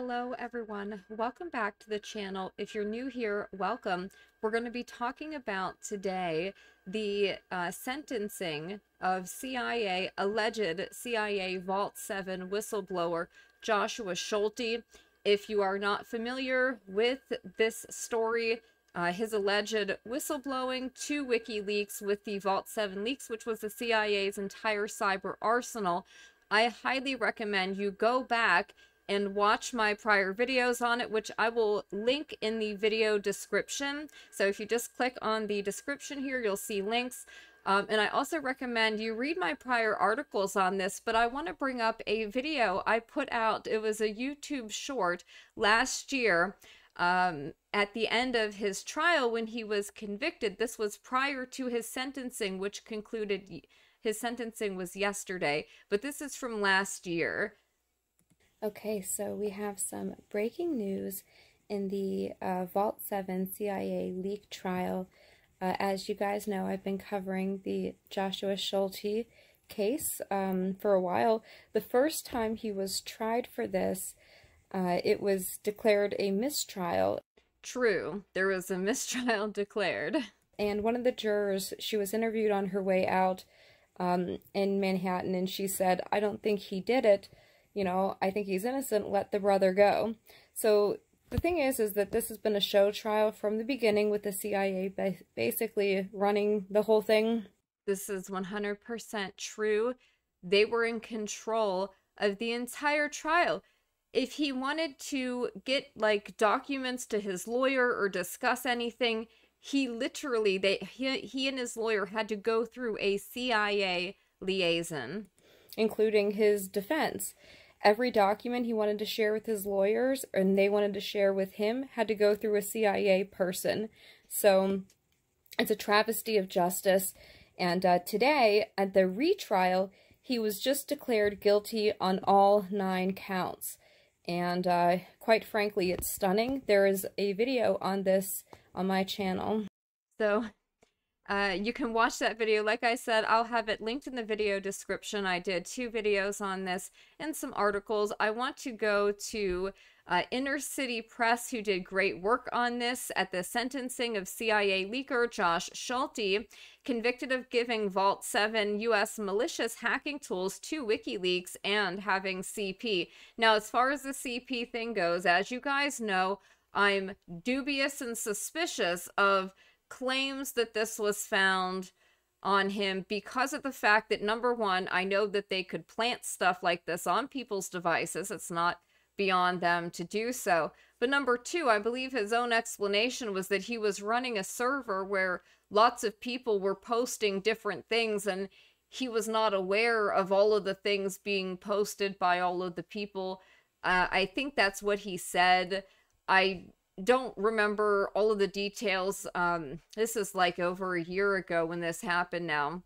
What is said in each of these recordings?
Hello everyone, welcome back to the channel. If you're new here, welcome. We're going to be talking about today the uh, sentencing of CIA, alleged CIA Vault 7 whistleblower Joshua Schulte. If you are not familiar with this story, uh, his alleged whistleblowing to WikiLeaks with the Vault 7 leaks, which was the CIA's entire cyber arsenal, I highly recommend you go back and watch my prior videos on it, which I will link in the video description. So if you just click on the description here, you'll see links. Um, and I also recommend you read my prior articles on this, but I want to bring up a video I put out. It was a YouTube short last year um, at the end of his trial when he was convicted. This was prior to his sentencing, which concluded his sentencing was yesterday, but this is from last year. Okay, so we have some breaking news in the uh, Vault 7 CIA leak trial. Uh, as you guys know, I've been covering the Joshua Schulte case um, for a while. The first time he was tried for this, uh, it was declared a mistrial. True, there was a mistrial declared. And one of the jurors, she was interviewed on her way out um, in Manhattan, and she said, I don't think he did it you know, I think he's innocent, let the brother go. So the thing is, is that this has been a show trial from the beginning with the CIA basically running the whole thing. This is 100% true. They were in control of the entire trial. If he wanted to get like documents to his lawyer or discuss anything, he literally they he, he and his lawyer had to go through a CIA liaison including his defense every document he wanted to share with his lawyers and they wanted to share with him had to go through a CIA person. So it's a travesty of justice. And uh, today, at the retrial, he was just declared guilty on all nine counts. And uh, quite frankly, it's stunning. There is a video on this on my channel. So uh, you can watch that video. Like I said, I'll have it linked in the video description. I did two videos on this and some articles. I want to go to uh, Inner City Press, who did great work on this at the sentencing of CIA leaker Josh Schulte, convicted of giving Vault 7 U.S. malicious hacking tools to WikiLeaks and having CP. Now, as far as the CP thing goes, as you guys know, I'm dubious and suspicious of claims that this was found on him because of the fact that number one, I know that they could plant stuff like this on people's devices. It's not beyond them to do so. But number two, I believe his own explanation was that he was running a server where lots of people were posting different things and he was not aware of all of the things being posted by all of the people. Uh, I think that's what he said. I don't remember all of the details. Um, this is like over a year ago when this happened now.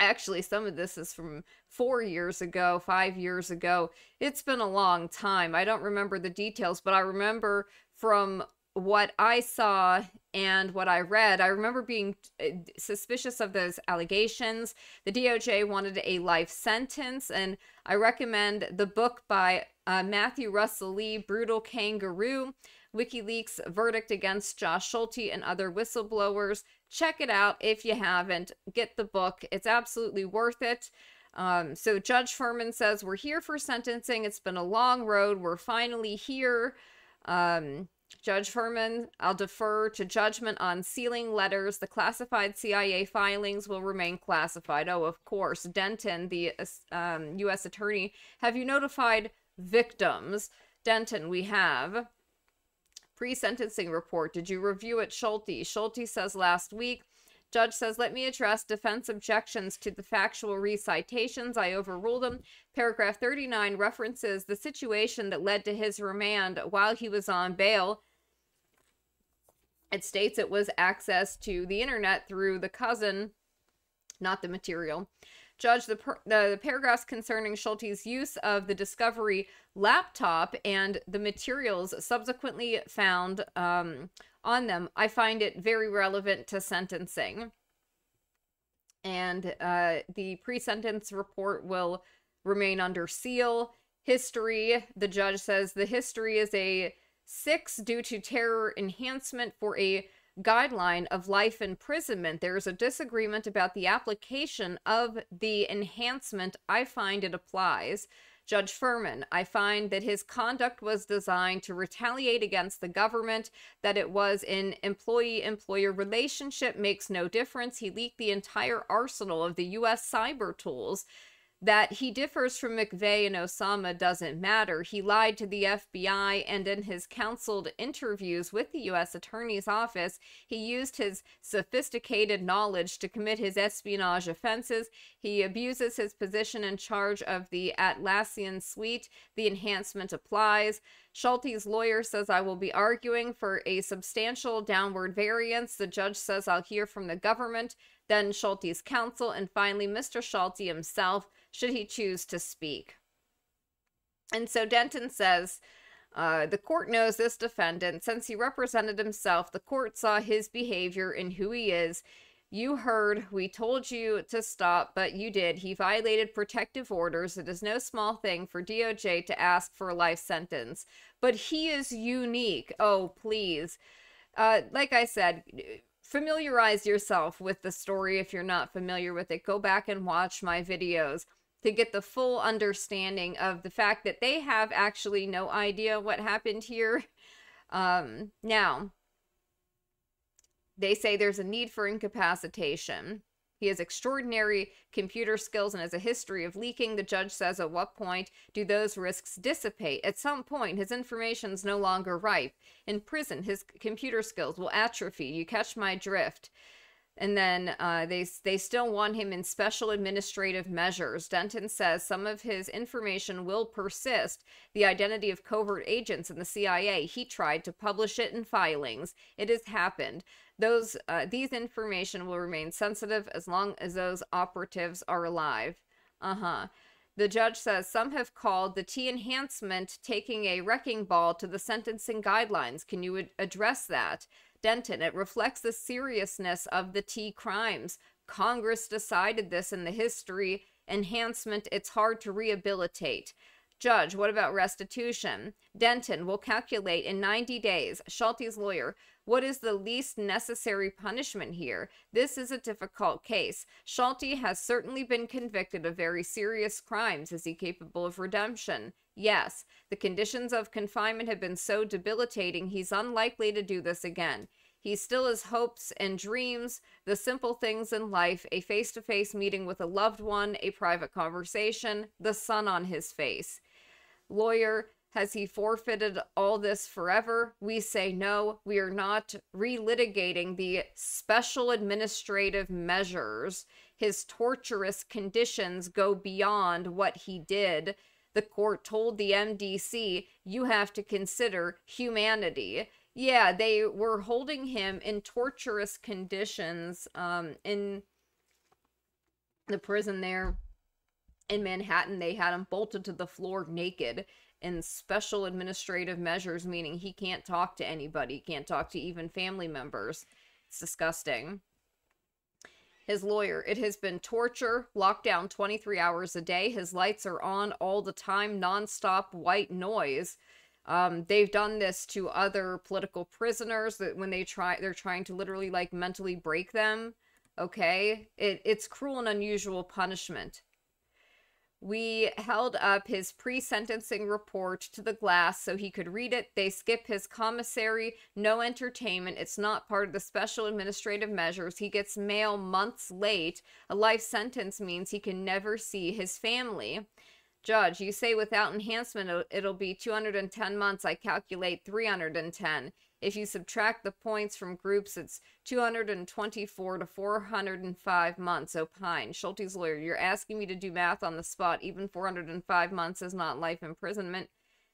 Actually, some of this is from four years ago, five years ago. It's been a long time. I don't remember the details, but I remember from what I saw and what I read, I remember being uh, suspicious of those allegations. The DOJ wanted a life sentence, and I recommend the book by uh, Matthew Russell Lee, Brutal Kangaroo. WikiLeaks' verdict against Josh Schulte and other whistleblowers. Check it out if you haven't. Get the book, it's absolutely worth it. Um, so, Judge Furman says, We're here for sentencing. It's been a long road. We're finally here. Um, Judge Furman, I'll defer to judgment on sealing letters. The classified CIA filings will remain classified. Oh, of course. Denton, the um, U.S. attorney, have you notified victims? Denton, we have. Pre-sentencing report. Did you review it, Schulte? Schulte says last week. Judge says, let me address defense objections to the factual recitations. I overruled them. Paragraph 39 references the situation that led to his remand while he was on bail. It states it was access to the internet through the cousin, not the material. Judge, the, the, the paragraphs concerning Schulte's use of the Discovery laptop and the materials subsequently found um, on them, I find it very relevant to sentencing. And uh, the pre sentence report will remain under seal. history, the judge says the history is a six due to terror enhancement for a guideline of life imprisonment. There is a disagreement about the application of the enhancement. I find it applies. Judge Furman, I find that his conduct was designed to retaliate against the government, that it was an employee employer relationship makes no difference. He leaked the entire arsenal of the U.S. cyber tools that he differs from McVeigh and Osama doesn't matter. He lied to the FBI, and in his counseled interviews with the U.S. Attorney's Office, he used his sophisticated knowledge to commit his espionage offenses. He abuses his position in charge of the Atlassian suite. The enhancement applies. Schulte's lawyer says I will be arguing for a substantial downward variance. The judge says I'll hear from the government, then Schulte's counsel, and finally Mr. Schulte himself should he choose to speak. And so Denton says, uh, the court knows this defendant. Since he represented himself, the court saw his behavior and who he is. You heard, we told you to stop, but you did. He violated protective orders. It is no small thing for DOJ to ask for a life sentence. But he is unique. Oh, please. Uh, like I said, familiarize yourself with the story if you're not familiar with it. Go back and watch my videos to get the full understanding of the fact that they have actually no idea what happened here. Um, now, they say there's a need for incapacitation. He has extraordinary computer skills and has a history of leaking. The judge says, at what point do those risks dissipate? At some point, his information is no longer ripe. In prison, his computer skills will atrophy. You catch my drift and then uh, they they still want him in special administrative measures. Denton says some of his information will persist. The identity of covert agents in the CIA. He tried to publish it in filings. It has happened. Those uh, these information will remain sensitive as long as those operatives are alive. Uh huh. The judge says some have called the T enhancement taking a wrecking ball to the sentencing guidelines. Can you address that? Denton. It reflects the seriousness of the T crimes. Congress decided this in the history enhancement. It's hard to rehabilitate. Judge, what about restitution? Denton will calculate in 90 days. Schulte's lawyer, what is the least necessary punishment here? This is a difficult case. Schulte has certainly been convicted of very serious crimes. Is he capable of redemption? Yes, the conditions of confinement have been so debilitating he's unlikely to do this again. He still has hopes and dreams, the simple things in life, a face to face meeting with a loved one, a private conversation, the sun on his face. Lawyer, has he forfeited all this forever? We say no. We are not relitigating the special administrative measures. His torturous conditions go beyond what he did the court told the MDC, you have to consider humanity. Yeah, they were holding him in torturous conditions um, in the prison there in Manhattan. They had him bolted to the floor naked in special administrative measures, meaning he can't talk to anybody, can't talk to even family members. It's disgusting his lawyer. It has been torture, lockdown 23 hours a day. His lights are on all the time, nonstop white noise. Um, they've done this to other political prisoners that when they try, they're trying to literally like mentally break them. Okay, it, it's cruel and unusual punishment. We held up his pre sentencing report to the glass so he could read it. They skip his commissary, no entertainment. It's not part of the special administrative measures. He gets mail months late. A life sentence means he can never see his family. Judge, you say without enhancement it'll be 210 months. I calculate 310. If you subtract the points from groups, it's 224 to 405 months, opine. Schulte's lawyer, you're asking me to do math on the spot. Even 405 months is not life imprisonment.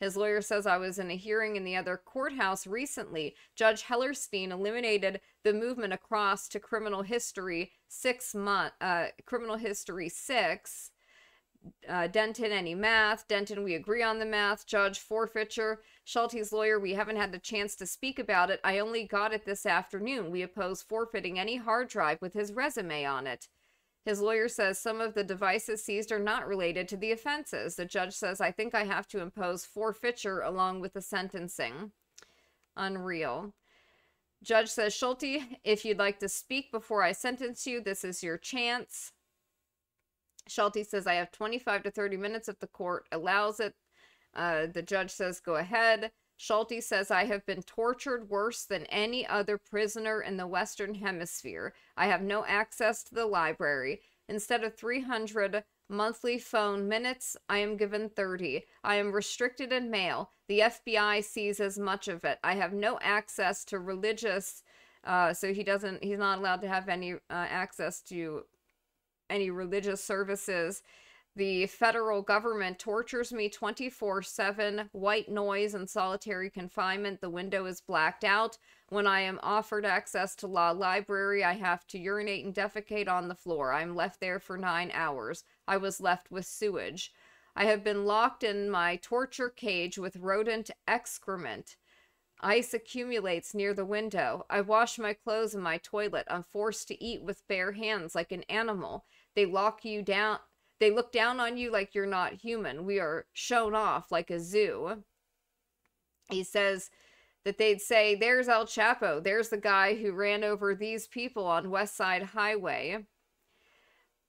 His lawyer says I was in a hearing in the other courthouse recently. Judge Hellerstein eliminated the movement across to criminal history six month, uh, criminal history six uh, Denton, any math? Denton, we agree on the math. Judge, forfeiture. Schulte's lawyer, we haven't had the chance to speak about it. I only got it this afternoon. We oppose forfeiting any hard drive with his resume on it. His lawyer says some of the devices seized are not related to the offenses. The judge says, I think I have to impose forfeiture along with the sentencing. Unreal. Judge says, Schulte, if you'd like to speak before I sentence you, this is your chance. Schulte says, I have 25 to 30 minutes if the court allows it. Uh, the judge says, go ahead. Schulte says, I have been tortured worse than any other prisoner in the Western Hemisphere. I have no access to the library. Instead of 300 monthly phone minutes, I am given 30. I am restricted in mail. The FBI sees as much of it. I have no access to religious, uh, so he doesn't, he's not allowed to have any uh, access to any religious services. The federal government tortures me 24 7, white noise and solitary confinement. The window is blacked out. When I am offered access to law library, I have to urinate and defecate on the floor. I am left there for nine hours. I was left with sewage. I have been locked in my torture cage with rodent excrement. Ice accumulates near the window. I wash my clothes in my toilet. I'm forced to eat with bare hands like an animal. They lock you down they look down on you like you're not human. We are shown off like a zoo. He says that they'd say, There's El Chapo. There's the guy who ran over these people on West Side Highway.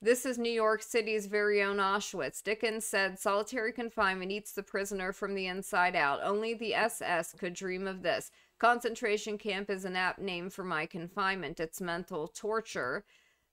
This is New York City's very own Auschwitz. Dickens said solitary confinement eats the prisoner from the inside out. Only the SS could dream of this. Concentration camp is an apt name for my confinement. It's mental torture.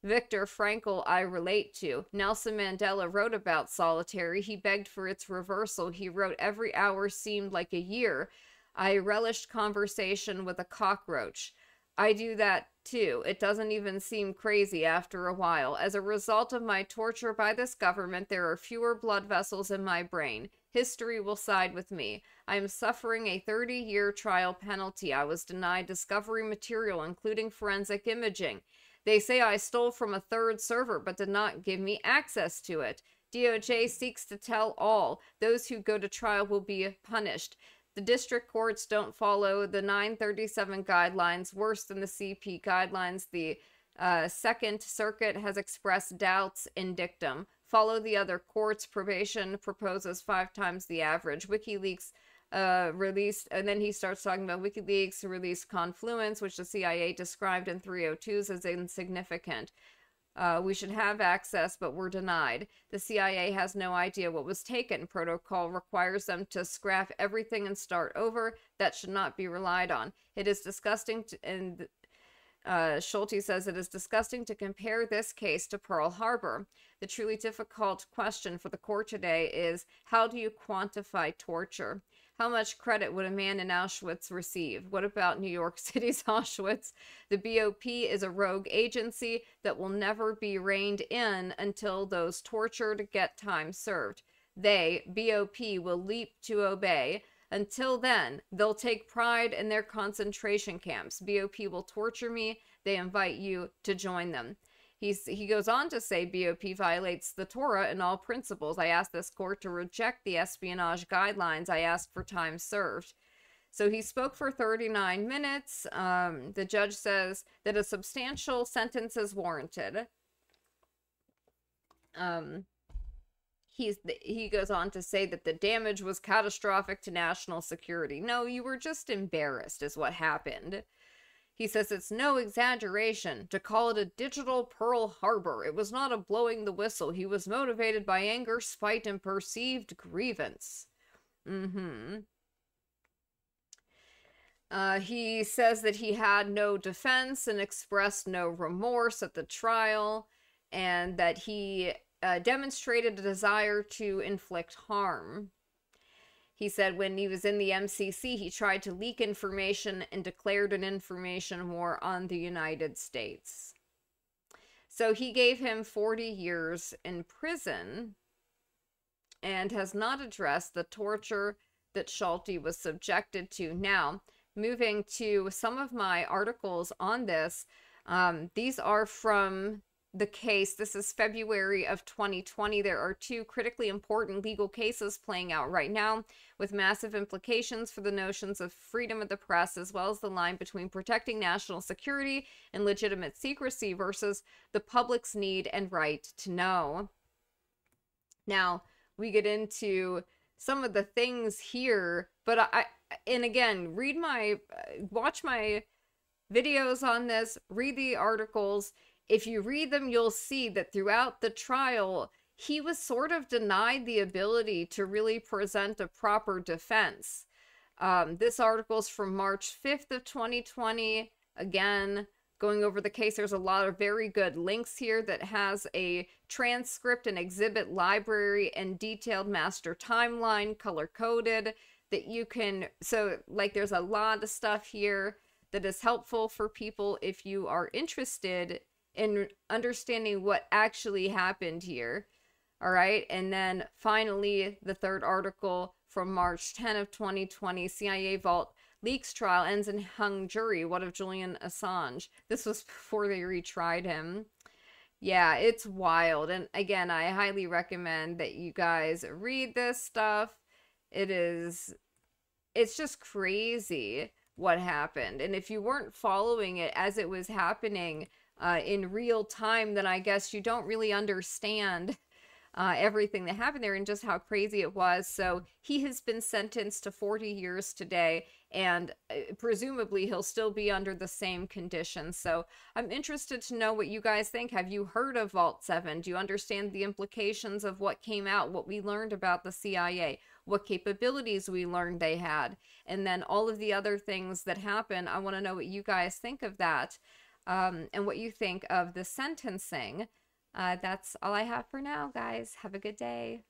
Viktor Frankl I relate to. Nelson Mandela wrote about solitary. He begged for its reversal. He wrote, Every hour seemed like a year. I relished conversation with a cockroach. I do that too. It doesn't even seem crazy after a while. As a result of my torture by this government, there are fewer blood vessels in my brain. History will side with me. I am suffering a 30 year trial penalty. I was denied discovery material, including forensic imaging. They say I stole from a third server but did not give me access to it. DOJ seeks to tell all. Those who go to trial will be punished. The district courts don't follow the 937 guidelines worse than the CP guidelines. The uh, Second Circuit has expressed doubts in dictum. Follow the other courts. Probation proposes five times the average. WikiLeaks uh, released, and then he starts talking about WikiLeaks released Confluence, which the CIA described in 302s as insignificant. Uh, we should have access, but we're denied. The CIA has no idea what was taken. Protocol requires them to scrap everything and start over. That should not be relied on. It is disgusting, to, and uh, Schulte says it is disgusting to compare this case to Pearl Harbor. The truly difficult question for the court today is how do you quantify torture? How much credit would a man in Auschwitz receive? What about New York City's Auschwitz? The BOP is a rogue agency that will never be reined in until those tortured get time served. They, BOP, will leap to obey. Until then, they'll take pride in their concentration camps. BOP will torture me. They invite you to join them. He's, he goes on to say BOP violates the Torah and all principles. I asked this court to reject the espionage guidelines. I asked for time served. So he spoke for 39 minutes. Um, the judge says that a substantial sentence is warranted. Um, he's he goes on to say that the damage was catastrophic to national security. No, you were just embarrassed, is what happened. He says it's no exaggeration to call it a digital Pearl Harbor. It was not a blowing the whistle. He was motivated by anger, spite, and perceived grievance. Mm-hmm. Uh, he says that he had no defense and expressed no remorse at the trial, and that he uh, demonstrated a desire to inflict harm. He said when he was in the MCC, he tried to leak information and declared an information war on the United States. So he gave him 40 years in prison and has not addressed the torture that Schulte was subjected to. Now, moving to some of my articles on this, um, these are from the case. This is February of 2020. There are two critically important legal cases playing out right now with massive implications for the notions of freedom of the press, as well as the line between protecting national security and legitimate secrecy versus the public's need and right to know. Now, we get into some of the things here, but I, and again, read my, uh, watch my videos on this, read the articles if you read them, you'll see that throughout the trial, he was sort of denied the ability to really present a proper defense. Um, this article is from March 5th of 2020. Again, going over the case, there's a lot of very good links here that has a transcript and exhibit library and detailed master timeline, color coded that you can. So, like, there's a lot of stuff here that is helpful for people if you are interested in understanding what actually happened here. All right. And then finally, the third article from March 10 of 2020 CIA Vault leaks trial ends in hung jury. What of Julian Assange? This was before they retried him. Yeah, it's wild. And again, I highly recommend that you guys read this stuff. It is, it's just crazy what happened. And if you weren't following it as it was happening, uh, in real time, then I guess you don't really understand uh, everything that happened there and just how crazy it was. So he has been sentenced to 40 years today, and uh, presumably he'll still be under the same conditions. So I'm interested to know what you guys think. Have you heard of Vault 7? Do you understand the implications of what came out, what we learned about the CIA? what capabilities we learned they had, and then all of the other things that happen. I want to know what you guys think of that um, and what you think of the sentencing. Uh, that's all I have for now, guys. Have a good day.